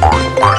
Bye.